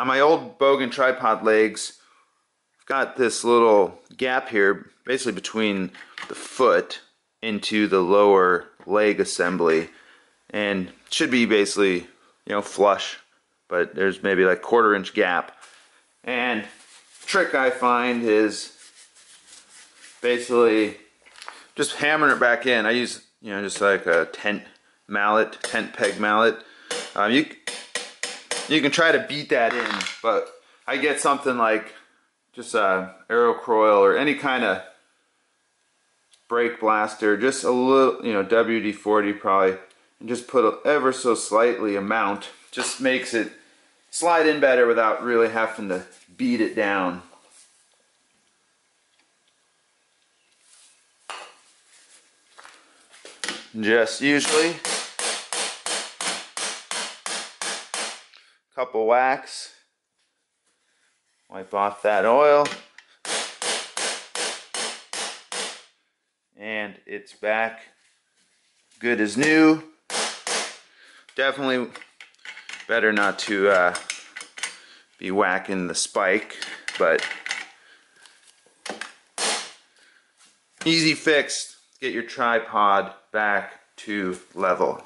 on my old Bogen tripod legs, I've got this little gap here, basically between the foot into the lower leg assembly, and should be basically, you know, flush, but there's maybe like quarter inch gap. And trick I find is basically just hammering it back in. I use, you know, just like a tent mallet, tent peg mallet. Um, you you can try to beat that in, but I get something like just uh, a AeroKroil or any kind of brake blaster, just a little, you know, WD-40 probably, and just put a, ever so slightly amount, just makes it slide in better without really having to beat it down. Just usually couple whacks. Wipe off that oil. And it's back good as new. Definitely better not to uh, be whacking the spike, but easy fix. Get your tripod back to level.